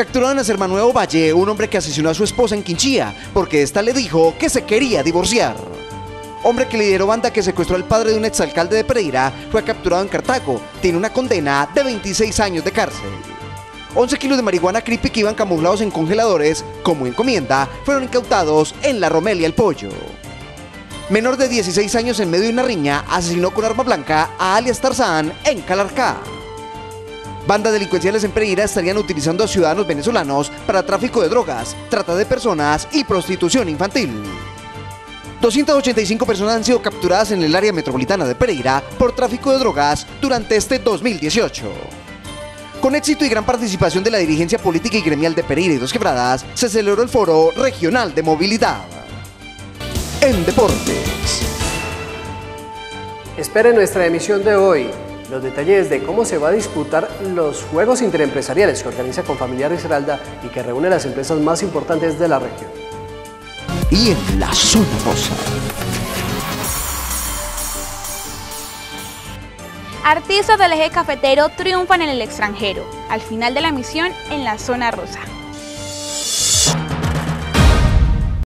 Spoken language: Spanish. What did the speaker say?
Capturaron a Sermanuevo Valle, un hombre que asesinó a su esposa en Quinchía, porque ésta le dijo que se quería divorciar. Hombre que lideró banda que secuestró al padre de un exalcalde de Pereira fue capturado en Cartago. Tiene una condena de 26 años de cárcel. 11 kilos de marihuana creepy que iban camuflados en congeladores, como encomienda, fueron incautados en la Romelia El Pollo. Menor de 16 años en medio de una riña asesinó con arma blanca a alias Tarzán en Calarcá. Bandas delincuenciales en Pereira estarían utilizando a ciudadanos venezolanos para tráfico de drogas, trata de personas y prostitución infantil. 285 personas han sido capturadas en el área metropolitana de Pereira por tráfico de drogas durante este 2018. Con éxito y gran participación de la dirigencia política y gremial de Pereira y Dos Quebradas, se celebró el Foro Regional de Movilidad. En Deportes. Espere nuestra emisión de hoy los detalles de cómo se va a disputar los Juegos Interempresariales que organiza con Familiares Heralda y que reúne las empresas más importantes de la región. Y en la zona rosa. Artistas del eje cafetero triunfan en el extranjero, al final de la misión en la zona rosa.